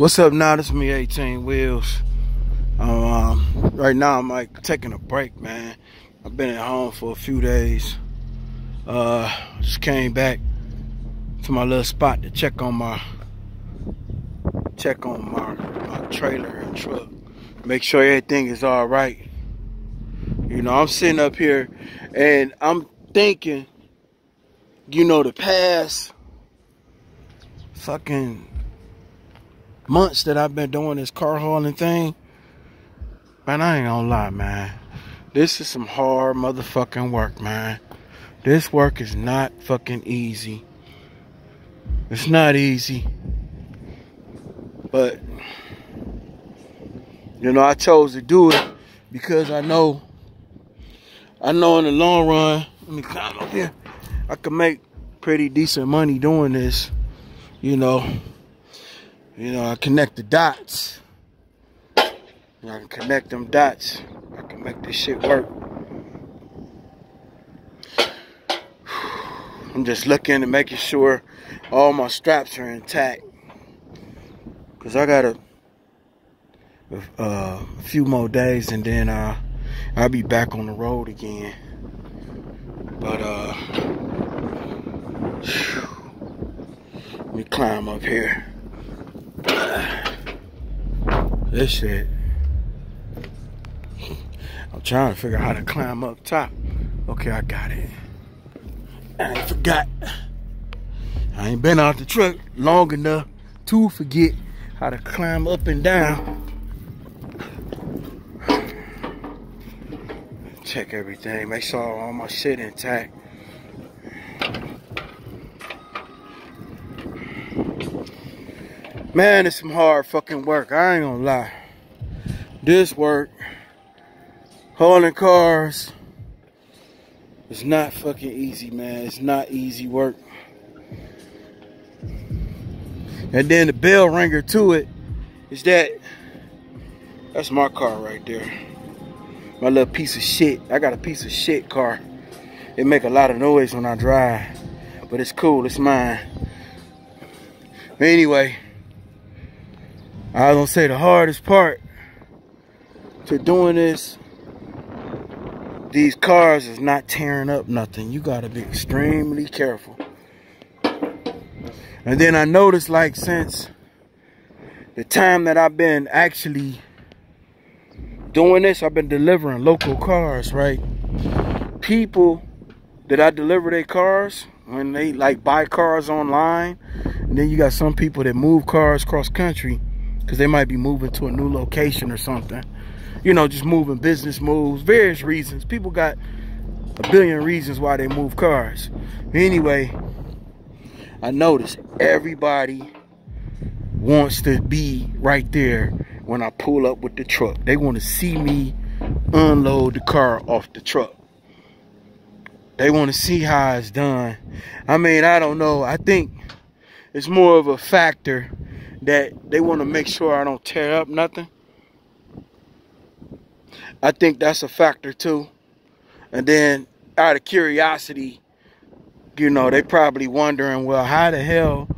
What's up now? This is me, 18 Wills. Um, right now, I'm like taking a break, man. I've been at home for a few days. Uh, just came back to my little spot to check on my check on my, my trailer and truck. Make sure everything is all right. You know, I'm sitting up here and I'm thinking, you know, the past fucking months that I've been doing this car hauling thing, man, I ain't gonna lie, man. This is some hard motherfucking work, man. This work is not fucking easy. It's not easy. But, you know, I chose to do it because I know, I know in the long run, let me climb up here, I can make pretty decent money doing this, you know. You know, I connect the dots. I can connect them dots. I can make this shit work. I'm just looking and making sure all my straps are intact. Cause I got a, a, a few more days and then uh, I'll be back on the road again. But uh, let me climb up here. This shit. I'm trying to figure out how to climb up top. Okay, I got it. I forgot. I ain't been out the truck long enough to forget how to climb up and down. Check everything, make sure all my shit intact. Man, it's some hard fucking work. I ain't gonna lie. This work, hauling cars, it's not fucking easy, man. It's not easy work. And then the bell ringer to it is that that's my car right there. My little piece of shit. I got a piece of shit car. It make a lot of noise when I drive. But it's cool, it's mine. Anyway. I gonna say the hardest part to doing this, these cars is not tearing up nothing. You gotta be extremely careful. And then I noticed like since the time that I've been actually doing this, I've been delivering local cars, right? People that I deliver their cars, when they like buy cars online, and then you got some people that move cars cross country because they might be moving to a new location or something. You know, just moving business moves, various reasons. People got a billion reasons why they move cars. Anyway, I noticed everybody wants to be right there when I pull up with the truck. They want to see me unload the car off the truck. They want to see how it's done. I mean, I don't know. I think it's more of a factor that they want to make sure I don't tear up nothing. I think that's a factor too. And then out of curiosity, you know, they probably wondering, well, how the hell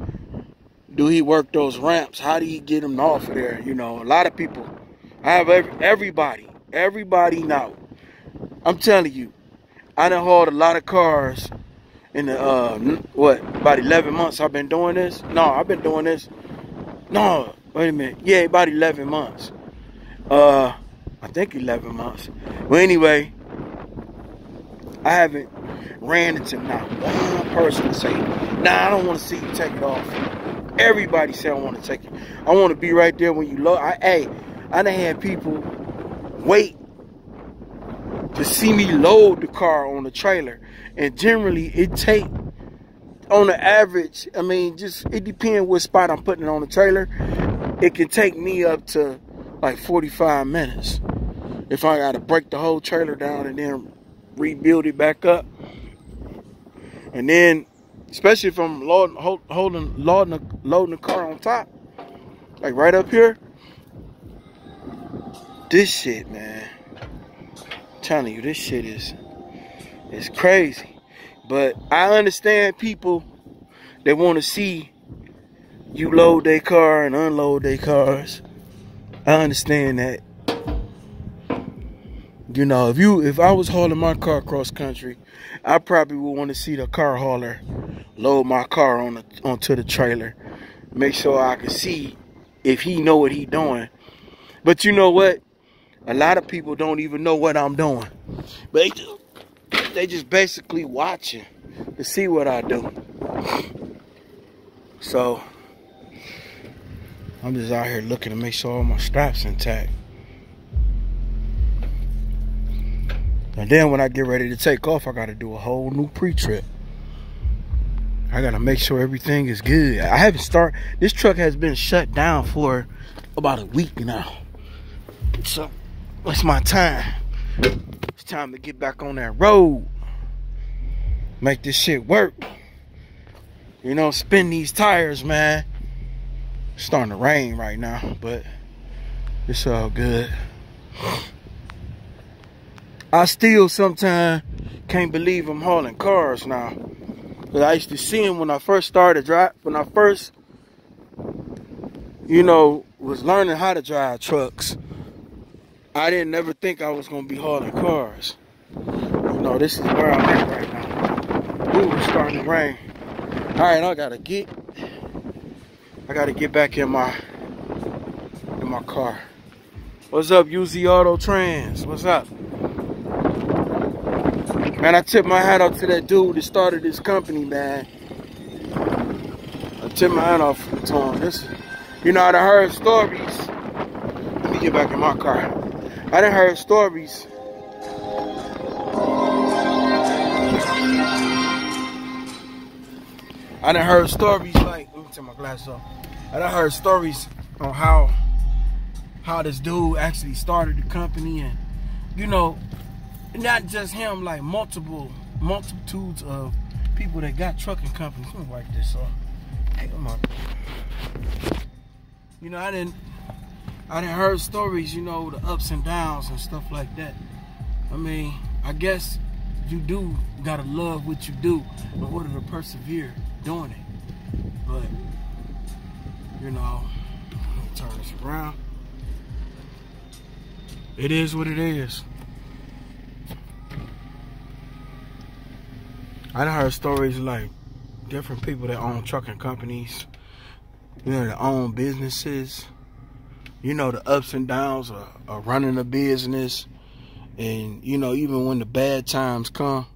do he work those ramps? How do he get them off of there? You know, a lot of people, I have every, everybody, everybody now. I'm telling you, I done hauled a lot of cars in the, uh, what, about 11 months I've been doing this? No, I've been doing this no, wait a minute. Yeah, about 11 months. Uh, I think 11 months. Well, anyway, I haven't ran into not one person say, nah, I don't want to see you take it off. Everybody say I want to take it. I want to be right there when you load. I, hey, I done had people wait to see me load the car on the trailer. And generally, it take on the average, I mean, just it depends what spot I'm putting it on the trailer. It can take me up to like 45 minutes if I got to break the whole trailer down and then rebuild it back up. And then, especially if I'm loading, holding, loading, loading the car on top, like right up here. This shit, man. I'm telling you, this shit is, is crazy. But I understand people that want to see you load their car and unload their cars. I understand that. You know, if you if I was hauling my car across country, I probably would want to see the car hauler load my car on the, onto the trailer. Make sure I can see if he know what he doing. But you know what? A lot of people don't even know what I'm doing. But they just, basically watching to see what I do. So I'm just out here looking to make sure all my straps intact. And then when I get ready to take off, I gotta do a whole new pre-trip. I gotta make sure everything is good. I haven't start. This truck has been shut down for about a week now. So it's my time. It's time to get back on that road. Make this shit work. You know, spin these tires, man. It's starting to rain right now, but it's all good. I still sometimes can't believe I'm hauling cars now. Cause I used to see them when I first started drive, when I first, you know, was learning how to drive trucks. I didn't never think I was gonna be hauling cars. You know, this is where I'm at right now. Ooh, it's starting to rain. All right, I gotta get, I gotta get back in my, in my car. What's up, UZ Auto Trans? What's up? Man, I tip my hat off to that dude that started this company, man. I tip my hat off to him. This, you know, I heard stories. Let me get back in my car. I done heard stories. I done heard stories like, let me take my glasses off. I done heard stories on how how this dude actually started the company and you know not just him, like multiple multitudes of people that got trucking companies. Let me wipe this off. Hey, come on. You know, I didn't I didn't heard stories, you know, the ups and downs and stuff like that. I mean, I guess you do gotta love what you do in order to persevere doing it. But you know, turn this around. It is what it is. I done heard stories like different people that own trucking companies, you know, that own businesses, you know, the ups and downs of, of running a business. And, you know, even when the bad times come,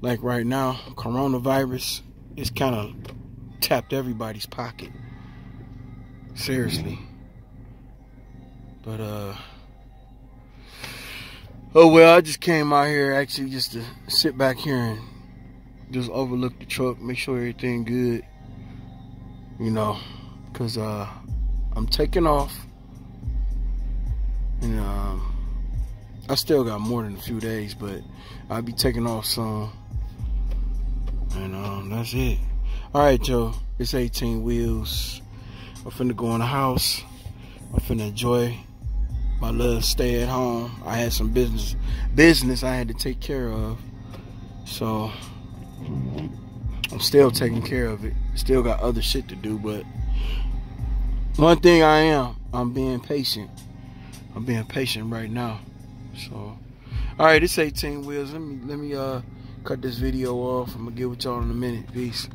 like right now, coronavirus, is kind of tapped everybody's pocket. Seriously. But, uh, oh well, I just came out here actually just to sit back here and just overlook the truck, make sure everything good. You know, cause uh, I'm taking off, and um, I still got more than a few days, but I'll be taking off some. And um, that's it. All right, Joe. It's 18 Wills. I'm finna go in the house. I'm finna enjoy my little stay at home. I had some business business I had to take care of. So I'm still taking care of it. Still got other shit to do, but one thing I am, I'm being patient. I'm being patient right now. So, all right, it's 18 Wills. Let me let me uh cut this video off. I'm gonna get with y'all in a minute. Peace.